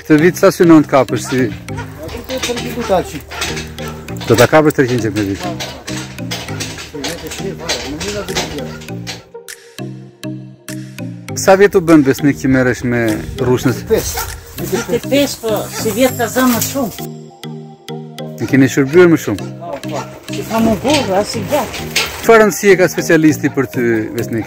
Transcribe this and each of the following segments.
Këtë vit sa synon të kapësh si... Do të kapësh 300 këtë vit. Sa vjet u bënë Besnik që merresh me rrushnë? 5. 25, po sivjet ka zënë më shumë. I keni shërbyer më shumë? Po, po. Që ka më nur, është i gjatë. Ça rëndësie ka specialisti për ty Besnik?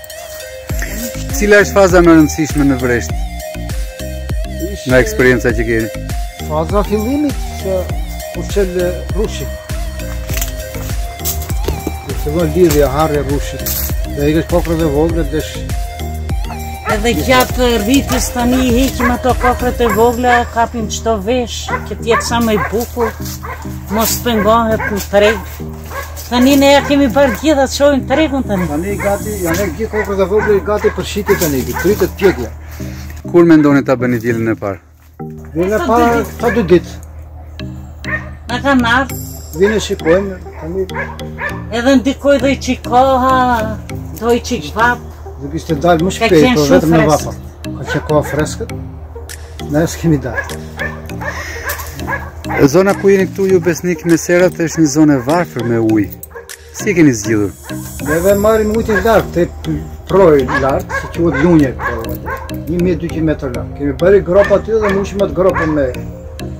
Cila është faza më e rëndësishme në vresht? Nga eksperienca që keni? Faza e fillimit që u çel rrushi. Që të bëhet lidhja e rrushit. Dhe i heqësh kokrrat e vogla dhe shë. Edhe gjatë rritjes tani i heqim ato kokrrat e vogla, kapim çdo vesh, që të jetë sa më i bukur, mos pengohet në treg. Tani ne ia kemi bërë gjitha të shohim tregun tani. Tani gati, janë hequr kokrrat e vogla gati për shitje tani, të rritet pjekja. Kur mendoni ta bëni vjeljen e parë? Vjeljen e parë, pas dy ditësh. Në ka nërë. Vijnë e shikojnë, tani. Edhe ndikoi dhe një çik koha, do një çik vapë. Dhe kishte dalë më shpejt, po vetëm në vapa. Nga që koha freskët, Ne s'kemi dalë. Zona ku jeni këtu ju Besnik me serat është një zonë e varfër me ujë. Si e keni zgjidhur? Neve e marrim ujtë lart, te përroi lart, se që vëtë lunje, 1200 metër lartë. Kemi bërë gropat dhe mbushim atë gropën me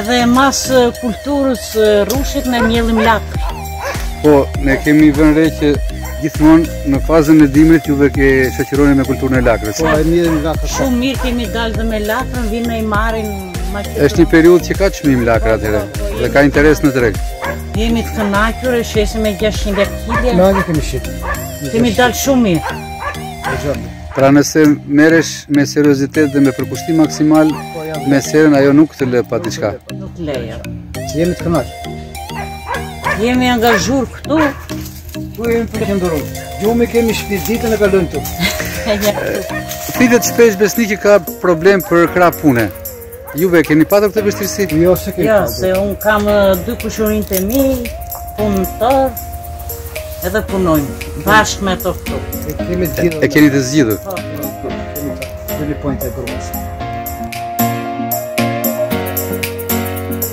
Edhe mas kulturës së rrushit ne mbjellim lakër. Po, ne kemi vënë re që gjithmonë në fazën e dimrit juve e shoqëroni me kulturën e lakrës. Po, e mirë nga kërë. Shumë mirë kemi dalë dhe me lakrën, vijnë e i marrin. Është një periudhë që ka çmim lakra atëhere, po, dhe ka interes në treg. Jemi të kënaqur e shesim me 600 kilen. Ne e kemi shit. Kemi dalë shumë mirë. Pra nëse merresh me seriozitet dhe me përkushtim maksimal, po, me serën ajo nuk të lë pa diçka. Nuk të lë jo. Jemi të kënaqur. Jemi angazhur këtu. Këtu jemi për tënë ditën. Gjumin e kemi në shpi se ditën e kalojmë ktu. Flitet shpesh Besnik që ka problem për krah pune. Juve e keni patur këtë vështirësi? Jo, s'e kemi. Jo, se unë kam dy kushërinjtë e mi, punëtorë edhe punojmë bashkë me ata këtu. E kemi të zgjidhur. E keni të zgjidhur. Po, po, po. Kemi të zgjidhur. Kemi të zgjidhur.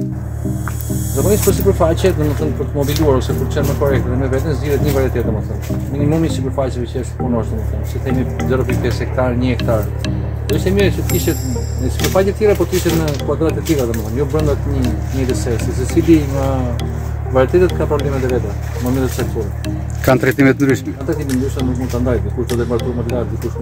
Zakonisht për sipërfaqe, do të thonë për t'u profiluar ose për të qenë më korrekt dhe me veten zgjidhet një varietet domethënë. Minimumi i sipërfaqeve që është të punosh domethënë, si themi 0.5 hektar, 1 hektar. Do ishte mirë që të kishte dhe sipërfaqe të tjera, por të ishte në kuadrate të tjera domethënë, jo brenda të njëjtës njësi, se secili nga varietetet ka probleme të veta, momente të veta. Kanë trajtime të ndryshme. Atë që ndryshon nuk mund ta ndajë, kush do të marrë ujë më lart, kush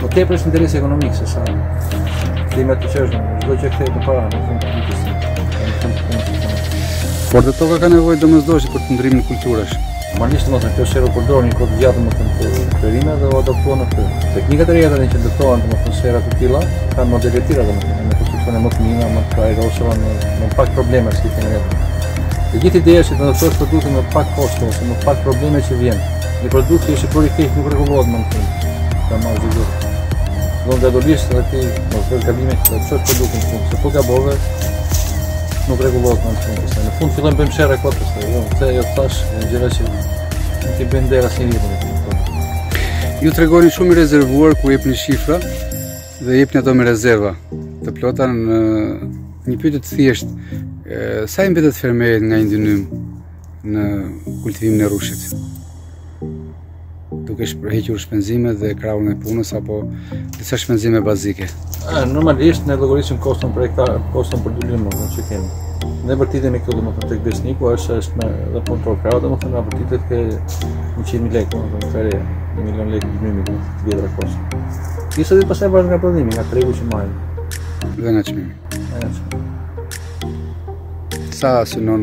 Po tepër interes ekonomik se sa ti me të qeshtë, do që kthehet në para në fund të të Por dhe toka ka nevojë medoemos për ndërrimin kulturash. Normalisht të mëzën, kjo serrë u përdor një kohë të gjatë domethënë te perimet dhe u adaptuar në të. Teknikat e reja që ndërtohen domethënë serrat të tila, kanë modele të tjera domethënë konstruksione më të mira, më të ajrosura, më pak probleme së të të në rjetën. E gjithë ideja është të ndërtojsh produkt me pak kosto, më pak probleme që vijnë. Një produkt që është për i keq nuk regullohet më në tim, s'ka më zgjidhje. Në nga do lishtë dhe ti mos bësh gabime që të qërë produktin të shumë, se po gabove, nuk regullohet më në tim. Se në fund fillojmë bëjmë sherr e këtë, se jo, se jo të tash, gjëra që në ti bëjmë dera si një rrëmë. Ju tregoheni shumë i rezervuar kur jepni shifra dhe i jepni ato me rezerva të plota në një pyetje të thjeshtë sa i mbetet fermerit nga një dynym në kultivimin e rrushit duke shpërhequr shpenzimet dhe krahun e punës apo disa shpenzime bazike. Normalisht ne llogarisim koston për hektar, koston për dynym që kemi. Ne vërtitemi këtu domethënë tek besniku është është me dhe punë për krahun domethënë na vërtitet te 100.000 lekë domethënë afër një milion lekë dynymi lekë të vjetra kosto. Kisa dhe pastaj varet nga prodhimi, nga tregu që marrim. Dhe nga çmimi. Sa synon